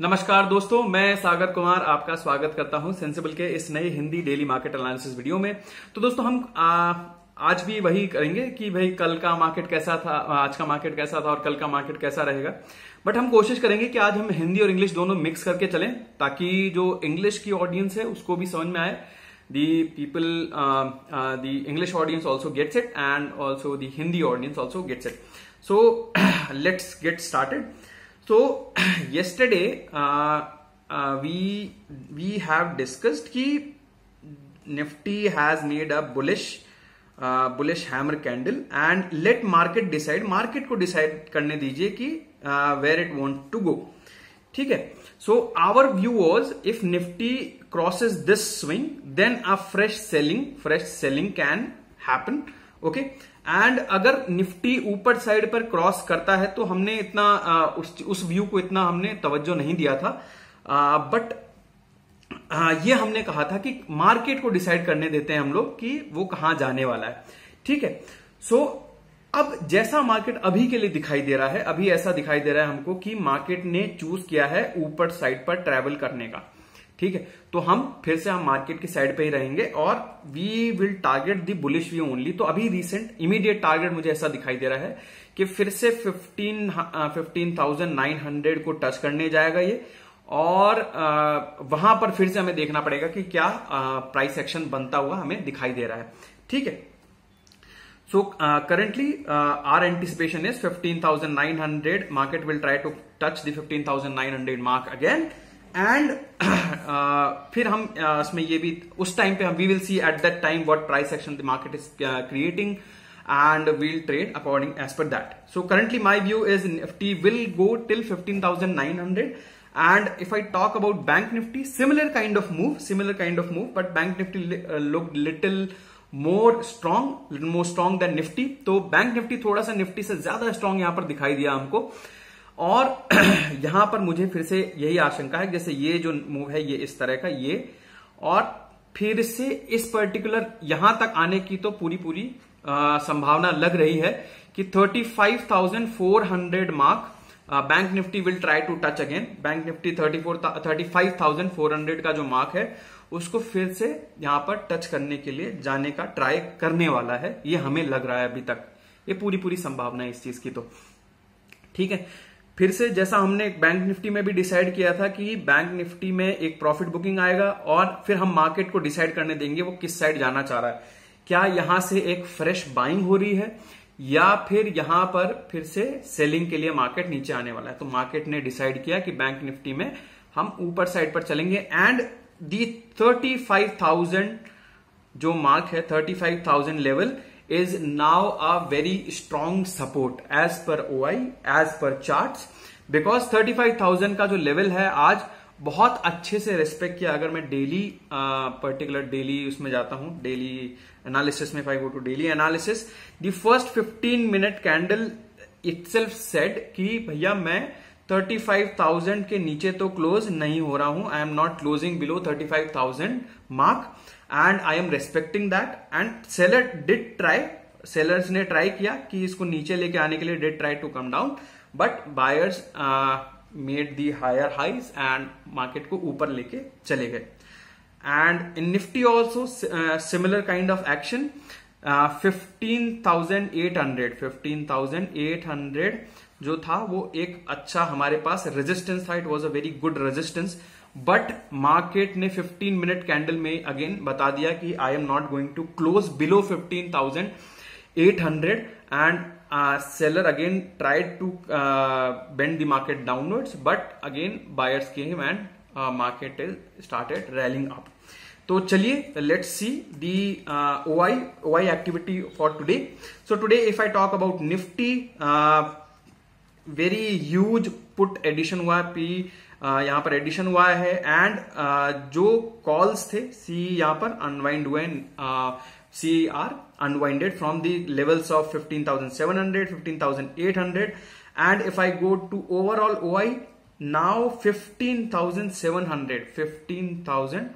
नमस्कार दोस्तों मैं सागर कुमार आपका स्वागत करता हूँ सेंसिबल के इस नए Hindi daily market analysis video में। तो दोस्तों हम आ, आज भी वही करेंगे कि भाई कल का मार्केट कैसा था आज का मार्केट कैसा था और कल का मार्केट कैसा रहेगा। बट हम कोशिश करेंगे कि आज हम हिंदी और इंग्लिश दोनों मिक्स करके चलें ताकि जो इंग्लिश की ऑडियंस है उसको भी समझ में आए। The people uh, uh, the english audience also gets it and also the hindi audience also gets it. So let's get started. So yesterday uh, uh, we we have discussed ki nifty has made a bullish uh, bullish hammer candle and let market decide market को decide करने दीजिए कि uh, where it want to go ठीक है so our view was if Nifty crosses this swing then a fresh selling fresh selling can happen okay and अगर Nifty ऊपर side पर cross करता है तो हमने इतना उस उस व्यू को इतना हमने तवज्जो नहीं दिया था। बट ये हमने कहा था कि मार्केट को डिसाइड करने देते हैं हम लोग कि वो कहाँ जाने वाला है। ठीक है? सो so, अब जैसा मार्केट अभी के लिए दिखाई दे रहा है अभी ऐसा दिखाई दे रहा है हमको कि मार्केट ने चूज़ किया है ऊपर साइड पर ट्रेवल करने का। ठीक है? तो हम फिर से हम मार्केट की साइड पे ही रहेंगे और we will target the bullish view only तो अभी रिसेंट इमीडिएट टारगेट मुझे ऐसा दिखाई दे रहा है कि फिर से fifteen fifteen thousand nine hundred को टच करने जाएगा ये। और आ, वहाँ पर फिर से हमें देखना पड़ेगा कि क्या आ, प्राइस एक्शन बनता हुआ हमें दिखाई दे रहा है। ठीक है? So uh, currently uh, our anticipation is 15,900. Market will try to touch the 15,900 mark again. And फिर हम उसमें uh, ये भी उस टाइम पे हम we will see at that time what price action the market is creating and will trade according as per that so currently my view is Nifty will go till 15,900 and if I talk about bank Nifty similar kind of move similar kind of move but bank Nifty look little more strong more strong than Nifty तो bank Nifty थोड़ा सा Nifty से ज़्यादा strong यहाँ पर दिखाई दिया हमको। और यहाँ पर मुझे फिर से यही आशंका है जैसे ये जो मूव है ये इस तरह का ये। और फिर से इस पर्टिकुलर यहाँ तक आने की तो पूरी पूरी संभावना लग रही है कि 35,400 mark bank Nifty will try to touch again bank Nifty 34 35,400 का जो मार्क है उसको फिर से यहाँ पर टच करने के लिए जाने का ट्राई करने वाला है। ये हमें लग रहा है अभी तक। ये पूरी पूरी संभावना है इस चीज़ की तो। ठीक है? फिर से जैसा हमने बैंक निफ्टी में भी डिसाइड किया था कि बैंक निफ्टी में एक प्रॉफिट बुकिंग आएगा और फिर हम मार्केट को डिसाइड करने देंगे वो किस साइड जाना चाह रहा है। क्या यहाँ से एक फ्रेश बाइंग हो रही है या फिर यहाँ पर फिर से सेलिंग के लिए मार्केट नीचे आने वाला है? तो मार्केट ने डिसाइड किया कि बैंक निफ्टी में हम ऊपर साइड पर चलेंगे एंड दी 35,000 जो मार्क है 35,000 level now a very strong support as per O I as per chart because 35,000 का जो लेवल है आज बहुत अच्छे से रेस्पेक्ट किया। अगर मैं डेली पर्टिकुलर डेली उसमें जाता हूँ डेली एनालिसिस में I go to daily analysis the first 15 minute candle itself said कि भैया मैं 35,000 के नीचे तो क्लोज नहीं हो रहा हूँ। I am not closing below 35,000 mark and I am respecting that and seller did try sellers ने ट्राई किया कि इसको नीचे लेके आने के लिए did try to come down but buyers made the higher highs and market को ऊपर लेके चले गए. And in Nifty also similar kind of action fifteen thousand eight hundred fifteen thousand eight hundred जो था वो एक अच्छा हमारे पास रेजिस्टेंस था. It was a very good resistance but market ने 15 मिनट कैंडल में अगेन बता दिया कि I am not going to close below 15,800 and tried to uh, bend the market downwards but again buyers came and uh, market is started rallying up. तो चलिए let's see the OI OI activity for today so today if I talk about Nifty very huge put addition हुआ पी यहाँ पर addition हुआ है and जो calls थे सी यहाँ पर अनवाइंड हुए C are unwinded from the levels of 15,700 15,800 and if I go to overall OI now 15,700 15,000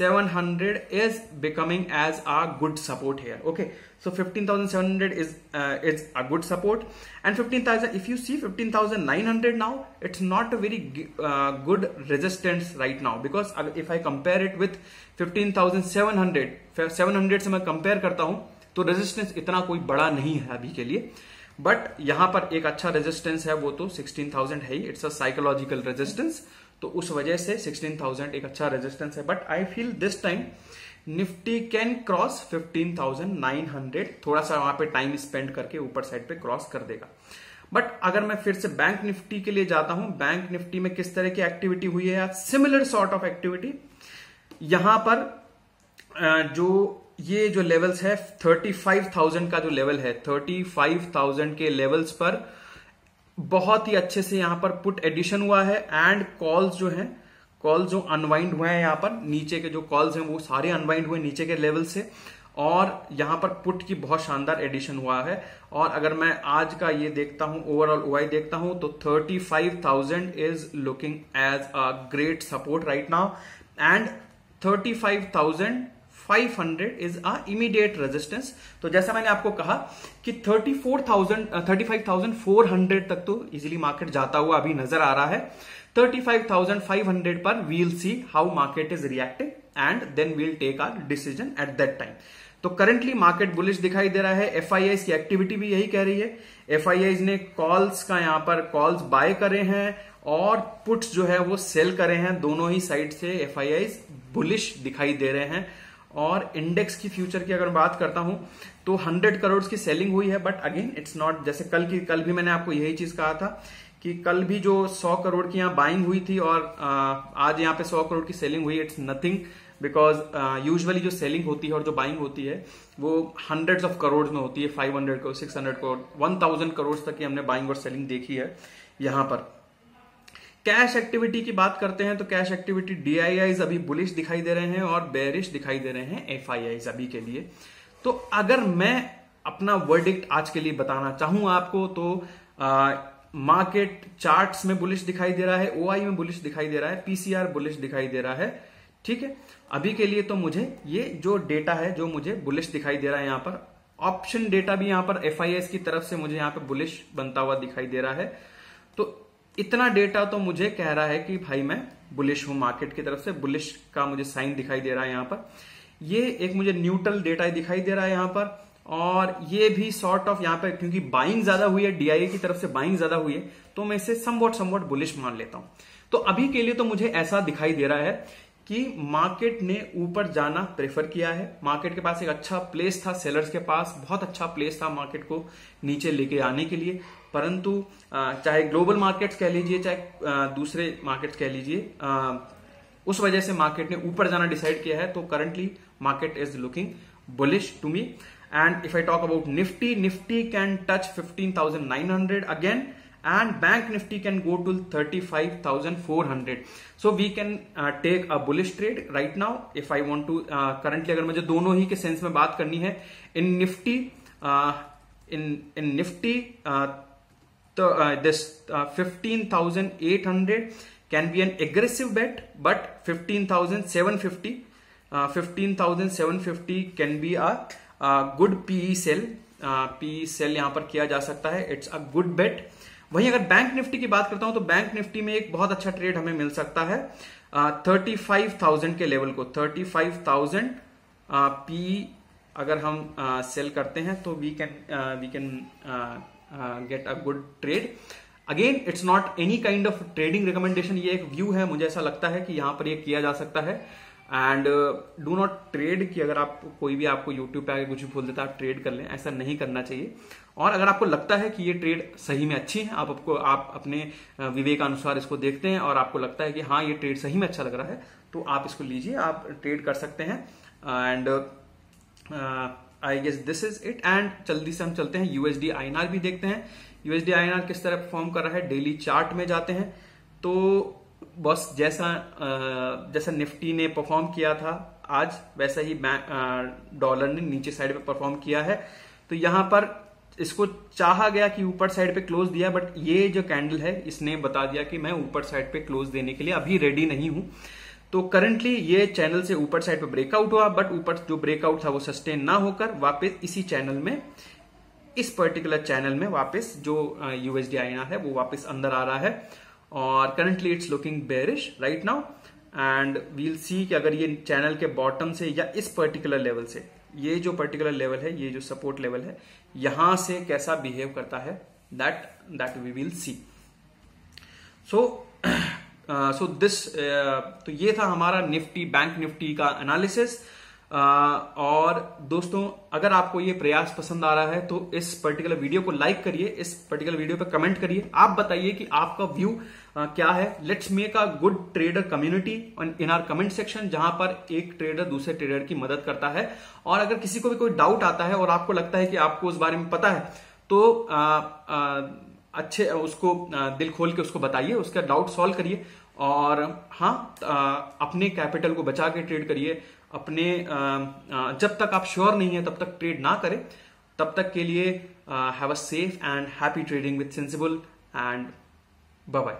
is becoming as a good support here. Okay, so 15,700 is uh, is a good support, and 15,000. If you see 15,900 now, it's not a very uh, good resistance right now because if I compare it with 15,700, 700 से मैं compare करता हूँ तो resistance इतना कोई बड़ा नहीं है अभी के लिए बट यहाँ पर एक अच्छा रेजिस्टेंस है वो तो 16,000 है इट्स अ साइकोलॉजिकल रेजिस्टेंस तो उस वजह से 16,000 एक अच्छा रेजिस्टेंस है. But I feel this time Nifty can cross 15,900 थोड़ा सा वहाँ पे टाइम स्पेंड करके ऊपर साइड पे क्रॉस कर देगा. बट अगर मैं फिर से बैंक निफ्टी के लिए जाता हूँ बैंक निफ्टी में किस तरह की एक्टिविटी हुई है सिमिलर सॉर्ट ऑफ़ एक्टिविटी यहाँ पर जो ये जो लेवल्स है 35,000 का जो लेवल है 35,000 के लेवल्स पर बहुत ही अच्छे से यहाँ पर पुट एडिशन हुआ है एंड कॉल्स जो है कॉल्स जो अनवाइंड हुए हैं यहाँ पर नीचे के जो कॉल्स हैं वो सारे अनवाइंड हुए नीचे के लेवल से और यहाँ पर पुट की बहुत शानदार एडिशन हुआ है और अगर मैं आज का ये देखता हूँ ओवरऑल ओआई देखता हूँ तो 35,000 is looking as a great support right now and 35,000 500 is a immediate resistance तो जैसा मैंने आपको कहा कि 34,000 35,400 तक तो इजीली मार्केट जाता हुआ अभी नज़र आ रहा है। 35,500 पर we'll see how market is reacting and then we'll take our decision at that time तो करंटली मार्केट बुलिश दिखाई दे रहा है। एफ़ की एक्टिविटी भी यही कह रही है। एफ़ ने कॉल्स का यहाँ पर कॉल्स बाय करे हैं और पुट्स जो है वो सेल करे हैं। दोनों ही साइड से एफ़ बुलिश दिखाई दे रहे हैं। और इंडेक्स की फ्यूचर की अगर बात करता हूँ तो 100 करोड़ की सेलिंग हुई है बट अगेन इट्स नॉट जैसे कल की, कल भी मैंने आपको यही चीज़ कहा था कि कल भी जो 100 करोड़ की यहाँ बाइंग हुई थी और आज यहाँ पे 100 करोड़ की सेलिंग हुई इट्स नथिंग बिकॉज़ यूजुअली जो सेलिंग होती है और जो बाइंग होती है, वो हंड्रेड्स ऑफ़ करोड़ में होती है 500 करोड़ 600 करोड़ 1000 करोड़ तक की हमने बाइंग और सेलिंग देखी है यहाँ पर। कैश एक्टिविटी की बात करते हैं तो कैश एक्टिविटी डीआईआईज अभी बुलिश दिखाई दे रहे हैं और बेरिश दिखाई दे रहे हैं एफ़ अभी के लिए। तो अगर मैं अपना वर्डिक्ट आज के लिए बताना चाहूँ आपको तो मार्केट चार्ट्स में बुलिश दिखाई दे रहा है ओआई में बुलिश दिखाई दे रहा है पीसीआर बुलिश दिखाई दे रहा है, ठीक है? अभी के लिए तो मुझे ये जो डेटा है, जो मुझे बुलिश दिखाई दे रहा है यहाँ पर ऑप्शन डेटा भी यहाँ पर एफ़ की तरफ़ से मुझे यहाँ पर बुलिश बनता हुआ दिखाई दे रहा है। तो इतना डेटा तो मुझे कह रहा है कि भाई मैं बुलिश हूँ मार्केट की तरफ़ से, बुलिश का मुझे साइन दिखाई दे रहा है यहाँ पर। ये एक मुझे न्यूट्रल डेटा दिखाई दे रहा है यहाँ पर, और ये भी सॉर्ट ऑफ़ यहाँ पर, क्योंकि बाइंग ज़्यादा हुई है डीआईए की तरफ़ से बाइंग ज़्यादा हुई है तो मैं इसे समवट समवट बुलिश मान लेता हूँ। तो अभी के लिए तो मुझे ऐसा दिखाई दे रहा है कि मार्केट ने ऊपर जाना प्रेफर किया है। मार्केट के पास एक अच्छा प्लेस था सेलर्स के पास। बहुत अच्छा प्लेस था मार्केट को नीचे लेके आने के लिए। परंतु चाहे ग्लोबल मार्केट्स कह लीजिए चाहे दूसरे मार्केट्स कह लीजिए उस वजह से मार्केट ने ऊपर जाना डिसाइड किया है। तो currently market is looking bullish to me and if I talk about Nifty Nifty can touch 15,900 again and bank nifty can go to 35400 so we can uh, take a bullish trade right now if i want to uh, currently अगर मुझे दोनों ही के sense में बात करनी है in Nifty in in Nifty तो this fifteen thousand eight hundred can be an aggressive bet but 15750 uh, 15750 can be a, a good PE sell uh, PE sell यहाँ पर किया जा सकता है इट्स अ गुड बेट वहीं अगर बैंक निफ्टी की बात करता हूँ तो बैंक निफ्टी में एक बहुत अच्छा ट्रेड हमें मिल सकता है थर्टी फाइव थाउज़ेंड के लेवल को। थर्टी फाइव थाउज़ेंड पी अगर हम सेल uh, करते हैं तो we can we can get a good trade again it's not any kind of trading recommendation ये एक व्यू है मुझे ऐसा लगता है कि यहाँ पर ये किया जा सकता है। एंड डू नॉट ट्रेड कि अगर आप कोई भी आपको यूट्यूब पे आगे कुछ भी बोल देता है, आप ट्रेड कर लें, ऐसा नहीं करना चाहिए। और अगर आपको लगता है कि ये ट्रेड सही में अच्छी है, आप आपको, आप अपने विवेक अनुसार इसको देखते हैं और आपको लगता है कि हाँ ये ट्रेड सही में अच्छा लग रहा है तो आप इसको लीजिए, आप ट्रेड कर सकते हैं। And I guess this is it and जल्दी से हम चलते हैं यूएसडी आईएनआर भी देखते हैं। यूएसडी आईएनआर किस तरह परफॉर्म कर रहा है? डेली चार्ट में जाते हैं। तो बस जैसा जैसा निफ्टी ने परफॉर्म किया था, आज वैसा ही डॉलर ने नीचे साइड पे परफॉर्म किया है। तो यहाँ पर इसको चाहा गया कि ऊपर साइड पे क्लोज दिया बट ये जो कैंडल है, इसने बता दिया कि मैं ऊपर साइड पे क्लोज देने के लिए अभी रेडी नहीं हूँ। तो करंटली ये चैनल से ऊपर साइड पे ब्रेकआउट हुआ बट ऊपर जो ब्रेकआउट था वो सस्टेन ना होकर वापस इसी चैनल में, इस पर्टिकुलर चैनल में वापस जो यूएसडी आई है, वो वापस अंदर आ रहा है। और currently it's looking bearish right now and we'll see कि अगर ये चैनल के बॉटम से या इस पर्टिकुलर लेवल से, ये जो पर्टिकुलर लेवल है, ये जो सपोर्ट लेवल है, यहाँ से कैसा बिहेव करता है that that we will see so so this तो ये था हमारा निफ्टी बैंक निफ्टी का एनालिसिस और दोस्तों अगर आपको ये प्रयास पसंद आ रहा है तो इस पर्टिकुलर वीडियो को लाइक करिए इस पर्टिकुलर वीडियो पर कमेंट करिए। आप बताइए कि आपका व्यू क्या है। Let's make a good trader community in our comment section जहाँ पर एक ट्रेडर दूसरे ट्रेडर की मदद करता है। और अगर किसी को भी कोई डाउट आता है और आपको लगता है कि आपको उस बारे में पता है तो आ, आ, अच्छे उसको दिल खोल के उसको बताइए उसका डाउट सॉल्व करिए। और हाँ अपने कैपिटल को बचा के ट्रेड करिए। अपने जब तक आप श्योर नहीं है, तब तक ट्रेड ना करें, तब तक के लिए have a safe and happy trading with Sensible and bye bye